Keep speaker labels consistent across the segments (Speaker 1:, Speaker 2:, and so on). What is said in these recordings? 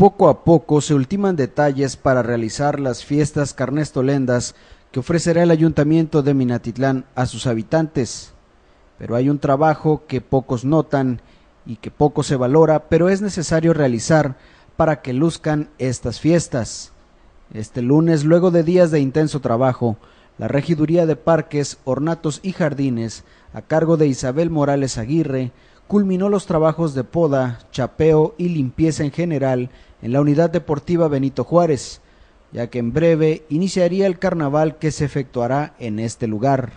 Speaker 1: Poco a poco se ultiman detalles para realizar las fiestas carnestolendas que ofrecerá el ayuntamiento de Minatitlán a sus habitantes. Pero hay un trabajo que pocos notan y que poco se valora, pero es necesario realizar para que luzcan estas fiestas. Este lunes, luego de días de intenso trabajo, la Regiduría de Parques, Ornatos y Jardines, a cargo de Isabel Morales Aguirre, culminó los trabajos de poda, chapeo y limpieza en general en la unidad deportiva Benito Juárez, ya que en breve iniciaría el carnaval que se efectuará en este lugar.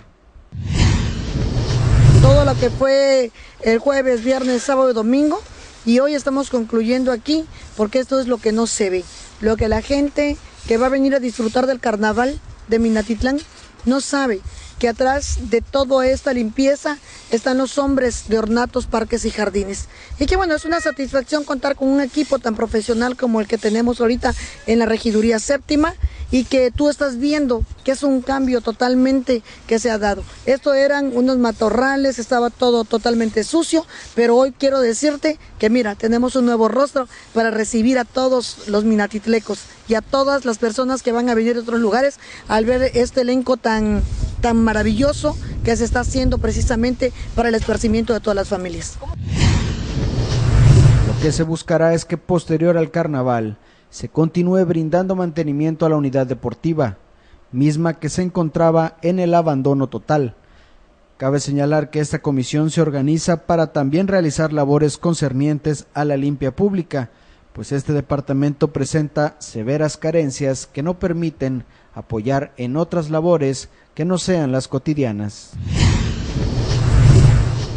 Speaker 2: Todo lo que fue el jueves, viernes, sábado y domingo, y hoy estamos concluyendo aquí porque esto es lo que no se ve, lo que la gente que va a venir a disfrutar del carnaval de Minatitlán no sabe que atrás de toda esta limpieza están los hombres de ornatos, parques y jardines. Y que bueno, es una satisfacción contar con un equipo tan profesional como el que tenemos ahorita en la regiduría séptima y que tú estás viendo que es un cambio totalmente que se ha dado. Esto eran unos matorrales, estaba todo totalmente sucio, pero hoy quiero decirte que mira, tenemos un nuevo rostro para recibir a todos los minatitlecos y a todas las personas que van a venir de otros lugares al ver este elenco tan, tan maravilloso que se está haciendo precisamente para el esparcimiento de todas las familias.
Speaker 1: Lo que se buscará es que posterior al carnaval se continúe brindando mantenimiento a la unidad deportiva, misma que se encontraba en el abandono total. Cabe señalar que esta comisión se organiza para también realizar labores concernientes a la limpia pública, pues este departamento presenta severas carencias que no permiten apoyar en otras labores que no sean las cotidianas.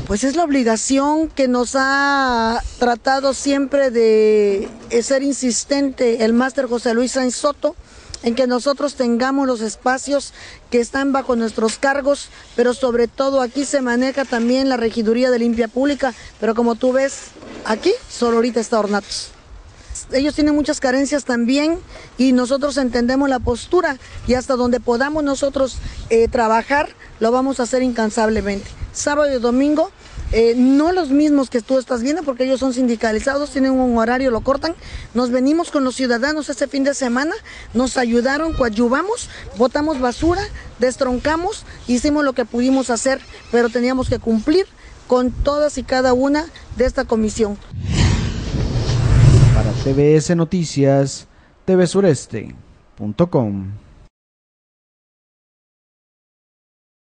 Speaker 2: Pues es la obligación que nos ha tratado siempre de ser insistente el máster José Luis Sainz Soto en que nosotros tengamos los espacios que están bajo nuestros cargos, pero sobre todo aquí se maneja también la regiduría de limpia pública, pero como tú ves, aquí solo ahorita está Ornatos. Ellos tienen muchas carencias también y nosotros entendemos la postura y hasta donde podamos nosotros eh, trabajar, lo vamos a hacer incansablemente sábado y domingo, eh, no los mismos que tú estás viendo porque ellos son sindicalizados, tienen un horario, lo cortan. Nos venimos con los ciudadanos este fin de semana, nos ayudaron, coadyuvamos, botamos basura, destroncamos, hicimos lo que pudimos hacer, pero teníamos que cumplir con todas y cada una de esta comisión.
Speaker 1: Para TVS Noticias, tvsureste.com